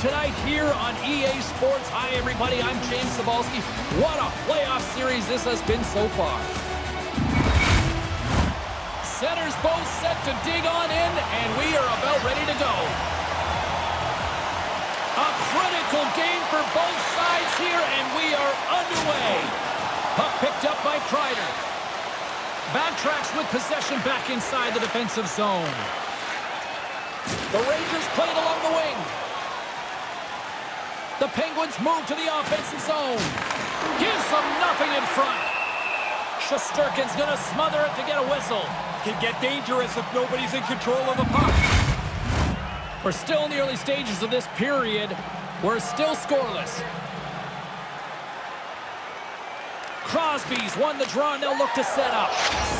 tonight here on EA Sports. Hi, everybody. I'm James Cybulski. What a playoff series this has been so far. Centers both set to dig on in, and we are about ready to go. A critical game for both sides here, and we are underway. Puck picked up by Kreider. Backtracks with possession back inside the defensive zone. The Rangers played along the wing. The Penguins move to the offensive zone. Gives them nothing in front. Shesterkin's going to smother it to get a whistle. Can get dangerous if nobody's in control of the puck. We're still in the early stages of this period. We're still scoreless. Crosby's won the draw, and they'll look to set up.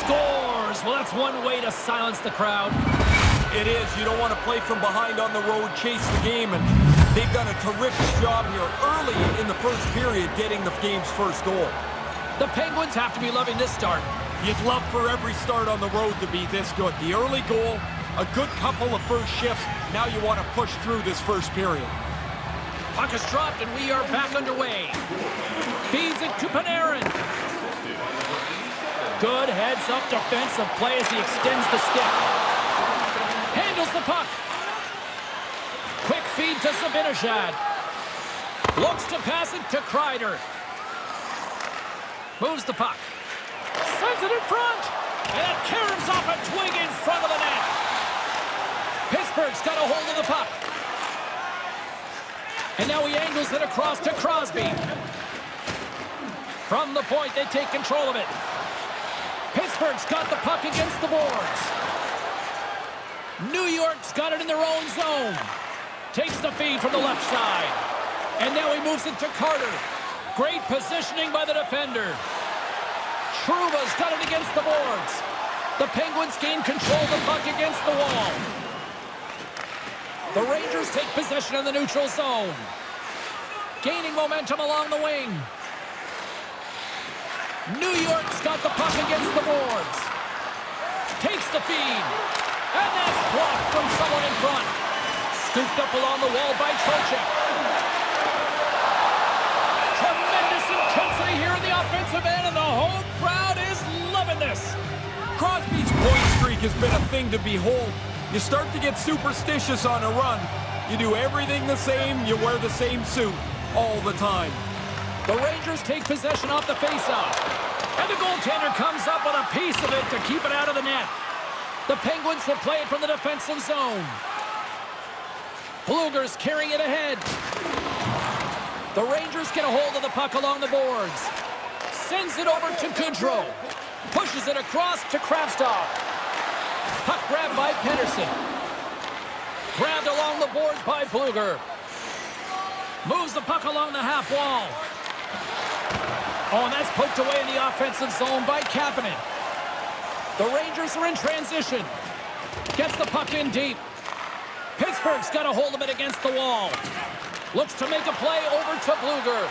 Scores! Well, that's one way to silence the crowd. It is. You don't want to play from behind on the road, chase the game, and they've done a terrific job here early in the first period getting the game's first goal. The Penguins have to be loving this start. You'd love for every start on the road to be this good. The early goal, a good couple of first shifts. Now you want to push through this first period. Puck is dropped, and we are back underway. Feeds it to Panarin. Good heads-up defensive play as he extends the stick. Handles the puck. Feed to Zibanejad. Looks to pass it to Kreider. Moves the puck. Sends it in front. And it caroms off a twig in front of the net. Pittsburgh's got a hold of the puck. And now he angles it across to Crosby. From the point, they take control of it. Pittsburgh's got the puck against the boards. New York's got it in their own zone. Takes the feed from the left side. And now he moves it to Carter. Great positioning by the defender. Trouba's got it against the boards. The Penguins gain control of the puck against the wall. The Rangers take possession in the neutral zone. Gaining momentum along the wing. New York's got the puck against the boards. Takes the feed. And that's blocked from someone in front. Scooped up along the wall by Trocheck. Tremendous intensity here in the offensive end, and the home crowd is loving this. Crosby's point streak has been a thing to behold. You start to get superstitious on a run. You do everything the same, you wear the same suit all the time. The Rangers take possession off the faceoff. And the goaltender comes up with a piece of it to keep it out of the net. The Penguins will play it from the defensive zone. Blueger's carrying it ahead. The Rangers get a hold of the puck along the boards. Sends it over to Goodrow. Pushes it across to Kravtsov. Puck grabbed by Pedersen. Grabbed along the boards by Blueger. Moves the puck along the half wall. Oh, and that's poked away in the offensive zone by Kapanen. The Rangers are in transition. Gets the puck in deep. Pittsburgh's got a hold of it against the wall. Looks to make a play over to Blueger.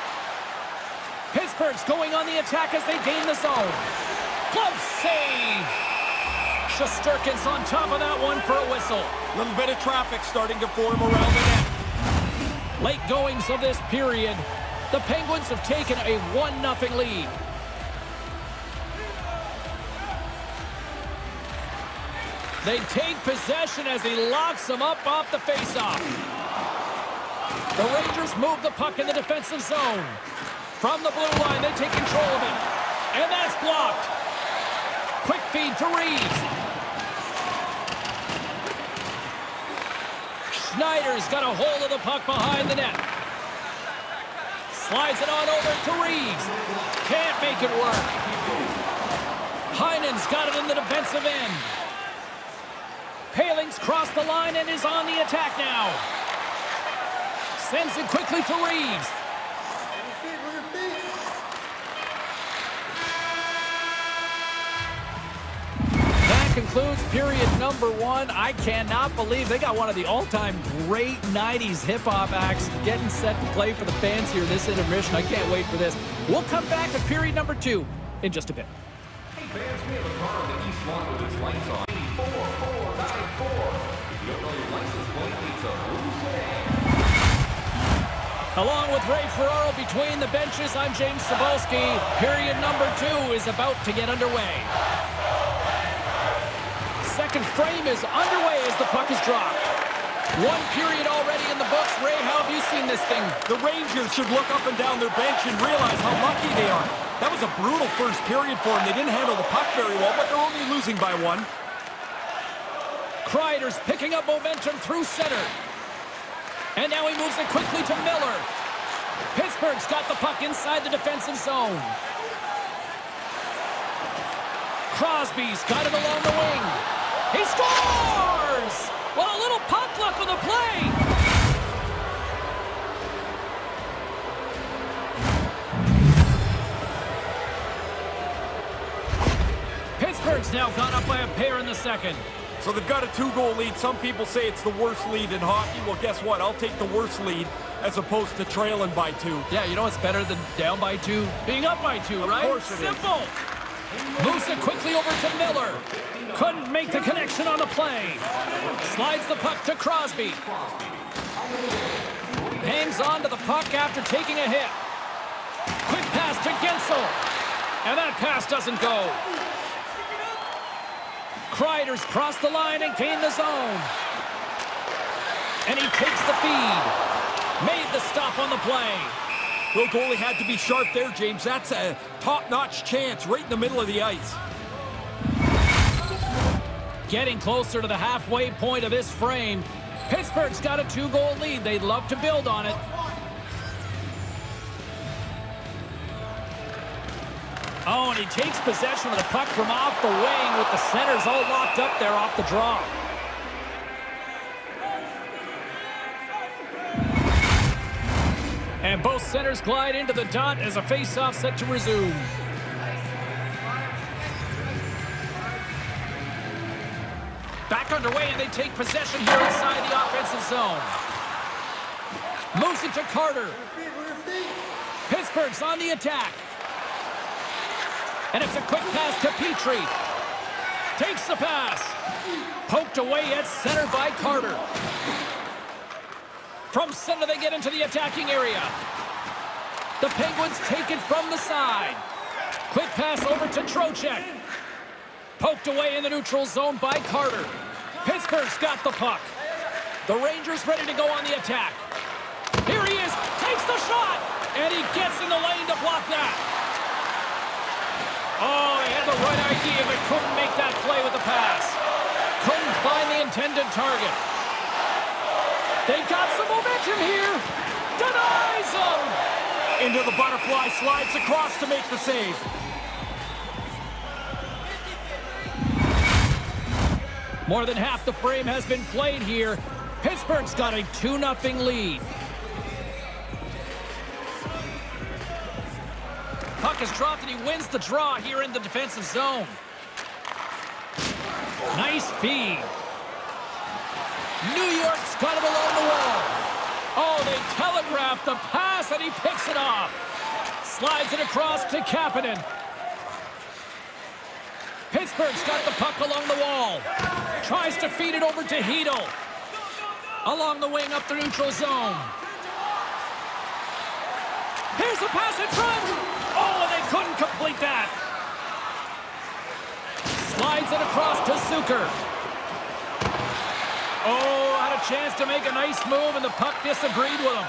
Pittsburgh's going on the attack as they gain the zone. Glove save. Shesterkin's on top of that one for a whistle. A little bit of traffic starting to form around the net. Late goings of this period. The Penguins have taken a 1-0 lead. They take possession as he locks them up off the faceoff. The Rangers move the puck in the defensive zone. From the blue line, they take control of it. And that's blocked. Quick feed to Reaves. Schneider's got a hold of the puck behind the net. Slides it on over to Reaves. Can't make it work. Heinen's got it in the defensive end. Poehling's crossed the line and is on the attack now. Sends it quickly to Reaves. That concludes period number one. I cannot believe they got one of the all-time great 90s hip-hop acts getting set to play for the fans here this intermission. I can't wait for this. We'll come back to period number two in just a bit. Hey fans, we have a car in the East Lawn with its lights on. 4494. If Along with Ray Ferraro between the benches, I'm James Cybulski. Period number two is about to get underway. Second frame is underway as the puck is dropped. One period already in the books. Ray, how have you seen this thing? The Rangers should look up and down their bench and realize how lucky they are. That was a brutal first period for them. They didn't handle the puck very well, but they're only losing by one. Kreider's picking up momentum through center. And now he moves it quickly to Miller. Pittsburgh's got the puck inside the defensive zone. Crosby's got it along the wing. He scores! Well, a little puck luck on the play. Pittsburgh's now gone up by a pair in the second. So they've got a two-goal lead. Some people say it's the worst lead in hockey. Well, guess what? I'll take the worst lead as opposed to trailing by two. Yeah, you know what's better than down by two? Being up by two, of right? Course it Simple. Is. Moves it quickly over to Miller. Couldn't make the connection on the play. Slides the puck to Crosby. Hangs on to the puck after taking a hit. Quick pass to Guentzel. And that pass doesn't go. Kreider's crossed the line and gained the zone. And he takes the feed. Made the stop on the play. Well, goalie had to be sharp there, James. That's a top-notch chance right in the middle of the ice. Getting closer to the halfway point of this frame. Pittsburgh's got a two-goal lead. They'd love to build on it. Oh, and he takes possession of the puck from off the wing with the centers all locked up there off the draw. And both centers glide into the dot as a face-off set to resume. Back underway, and they take possession here inside the offensive zone. Moves it to Carter. Pittsburgh's on the attack. And it's a quick pass to Petry. Takes the pass. Poked away at center by Carter. From center, they get into the attacking area. The Penguins take it from the side. Quick pass over to Trocheck. Poked away in the neutral zone by Carter. Pittsburgh's got the puck. The Rangers ready to go on the attack. Here he is, takes the shot, and he gets in the lane to block that. Oh, he had the right idea, but couldn't make that play with the pass. Couldn't find the intended target. They've got some momentum here. Denies him. Into the butterfly, slides across to make the save. More than half the frame has been played here. Pittsburgh's got a 2-0 lead. Puck is dropped and he wins the draw here in the defensive zone. Nice feed. New York's got him along the wall. Oh, they telegraphed the pass and he picks it off. Slides it across to Kapanen. Pittsburgh's got the puck along the wall. Tries to feed it over to Chytil. Along the wing up the neutral zone. Here's a pass in front. Oh, and they couldn't complete that. Slides it across to Zucker. Oh, had a chance to make a nice move, and the puck disagreed with him.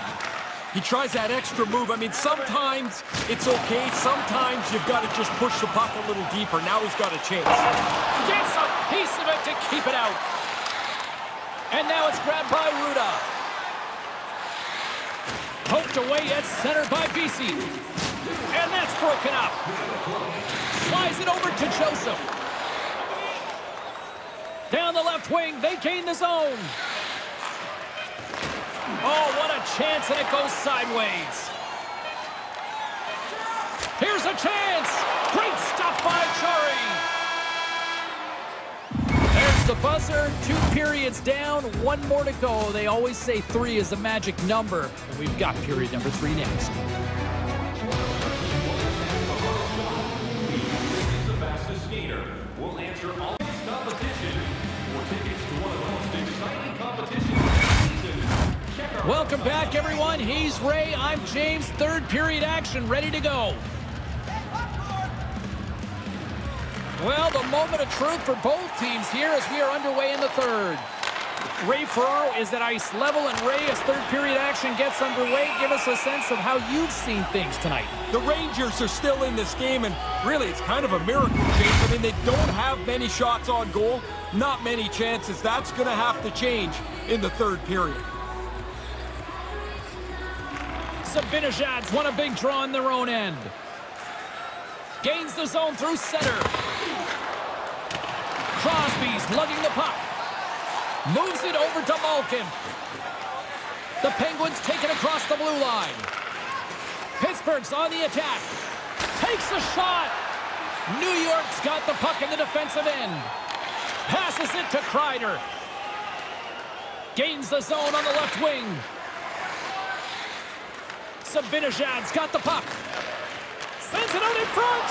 He tries that extra move. I mean, sometimes it's okay. Sometimes you've got to just push the puck a little deeper. Now he's got a chance. Gets a piece of it to keep it out. And now it's grabbed by Ruda. Poked away at center by Vesey. And that's broken up. Slides it over to Joseph. Down the left wing, they gain the zone. Oh, what a chance, and it goes sideways. Here's a chance. Great stop by Jarry. There's the buzzer. Two periods down, one more to go. They always say three is the magic number. And we've got period number three next. will answer all Welcome back, everyone. He's Ray. I'm James. Third period action ready to go. Well, the moment of truth for both teams here as we are underway in the third. Ray Ferraro is at ice level, and Ray, as third period action gets underway, give us a sense of how you've seen things tonight. The Rangers are still in this game, and really, it's kind of a miracle, James. I mean, they don't have many shots on goal, not many chances. That's going to have to change in the third period. Zibanejad's won a big draw in their own end. Gains the zone through center. Crosby's lugging the puck. Moves it over to Malkin. The Penguins take it across the blue line. Pittsburgh's on the attack. Takes a shot. New York's got the puck in the defensive end. Passes it to Kreider. Gains the zone on the left wing. Zibanejad's got the puck. Sends it out in front.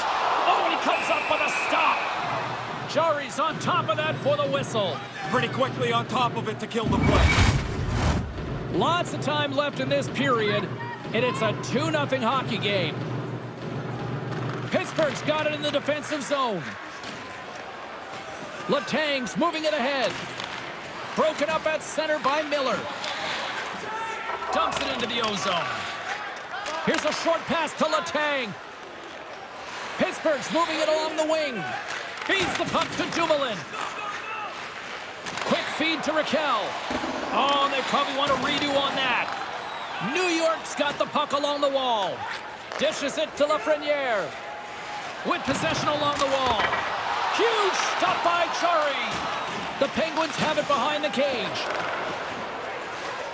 Oh, he comes up with a stop. Jarry's on top of that for the whistle. Pretty quickly on top of it to kill the play. Lots of time left in this period, and it's a 2-0 hockey game. Pittsburgh's got it in the defensive zone. Letang's moving it ahead. Broken up at center by Miller. Dumps it into the ozone. Here's a short pass to Letang. Pittsburgh's moving it along the wing. Feeds the puck to Dumoulin. Quick feed to Rakell. Oh, they probably want to redo on that. New York's got the puck along the wall. Dishes it to Lafreniere. With possession along the wall. Huge stop by Jarry. The Penguins have it behind the cage.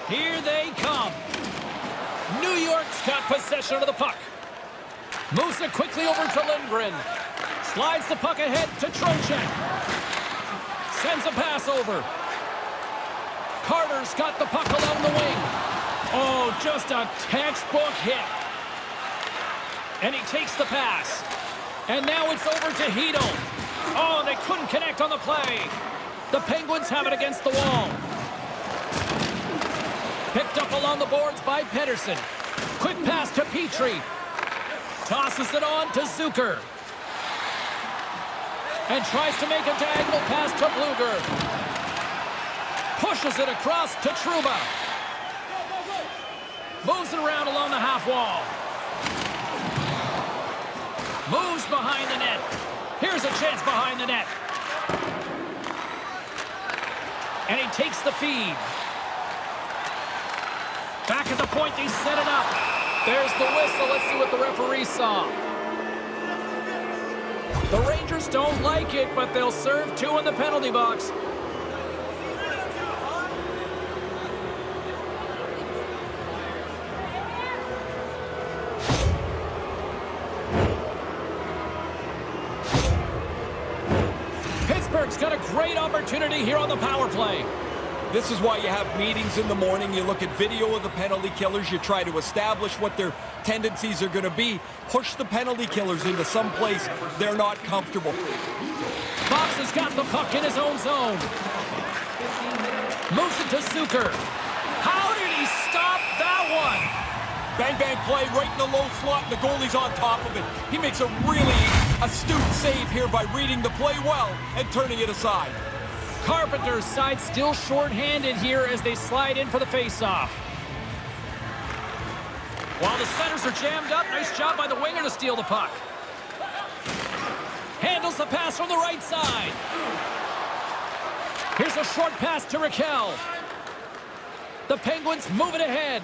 Here they come. New York's got possession of the puck. Moves it quickly over to Lindgren. Slides the puck ahead to Trocheck. Sends a pass over. Carter's got the puck along the wing. Oh, just a textbook hit. And he takes the pass. And now it's over to Hedo. Oh, they couldn't connect on the play. The Penguins have it against the wall. Picked up along the boards by Pedersen. Quick pass to Petry. Tosses it on to Zucker. And tries to make a diagonal pass to Blueger. Pushes it across to Trouba. Moves it around along the half wall. Moves behind the net. Here's a chance behind the net. And he takes the feed. Back at the point, they set it up. There's the whistle. Let's see what the referee saw. The don't like it, but they'll serve two in the penalty box. Pittsburgh's got a great opportunity here on the power play. This is why you have meetings in the morning. You look at video of the penalty killers. You try to establish what their tendencies are going to be. Push the penalty killers into some place they're not comfortable. Fox has got the puck in his own zone. Moves it to Zucker. How did he stop that one? Bang, bang play right in the low slot, and the goalie's on top of it. He makes a really astute save here by reading the play well and turning it aside. Carpenter's side still short-handed here as they slide in for the face-off. While the centers are jammed up, nice job by the winger to steal the puck. Handles the pass from the right side. Here's a short pass to Rakell. The Penguins move it ahead.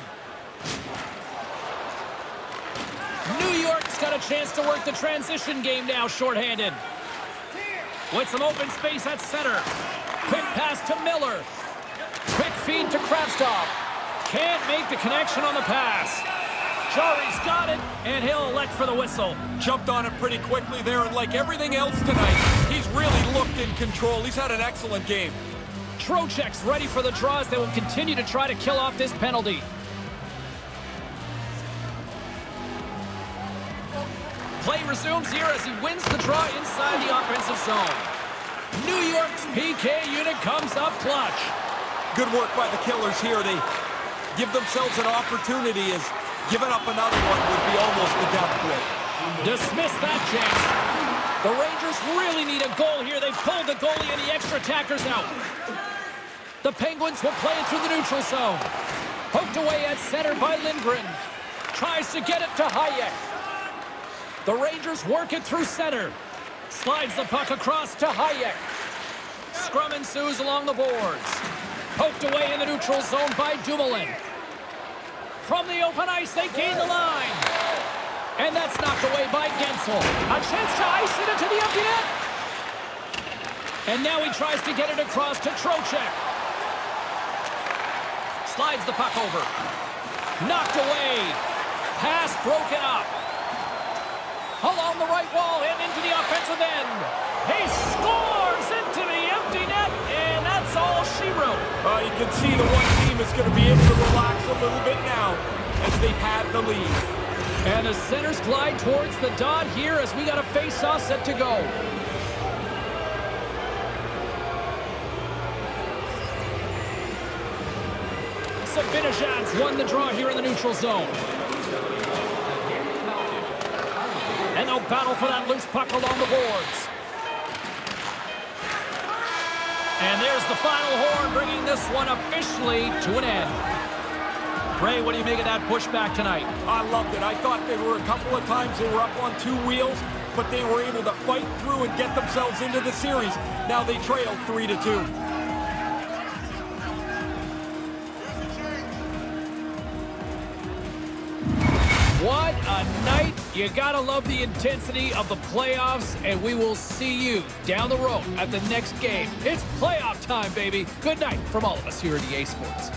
New York's got a chance to work the transition game now, shorthanded. With some open space at center. Quick pass to Miller. Quick feed to Kravtsov. Can't make the connection on the pass. Jarry's got it, and he'll elect for the whistle. Jumped on it pretty quickly there, and like everything else tonight, he's really looked in control. He's had an excellent game. Trocheck's ready for the draws. They will continue to try to kill off this penalty. Play resumes here as he wins the draw inside the offensive zone. New York's PK unit comes up clutch. Good work by the Killers here. They give themselves an opportunity as giving up another one would be almost a death blow. Dismiss that chance. The Rangers really need a goal here. They pulled the goalie and the extra attackers out. The Penguins will play it through the neutral zone. Poked away at center by Lindgren. Tries to get it to Hajek. The Rangers work it through center. Slides the puck across to Hajek. Scrum ensues along the boards. Poked away in the neutral zone by Dumoulin. From the open ice, they gain the line. And that's knocked away by Guentzel. A chance to ice it into the empty net. And now he tries to get it across to Trocheck. Slides the puck over. Knocked away. Pass broken up. Along the right wall and into the offensive end. He scores into the empty net, and that's all she wrote. Uh, you can see the one team is going to be able to relax a little bit now as they had the lead. And the centers glide towards the dot here as we got a face-off set to go. Zibanejad's won the draw here in the neutral zone. They'll battle for that loose puck along the boards. And there's the final horn, bringing this one officially to an end. Ray, what do you make of that pushback tonight? I loved it. I thought there were a couple of times they were up on two wheels, but they were able to fight through and get themselves into the series. Now they trail 3 to two. What a night. You gotta love the intensity of the playoffs, and we will see you down the road at the next game. It's playoff time, baby. Good night from all of us here at EA Sports.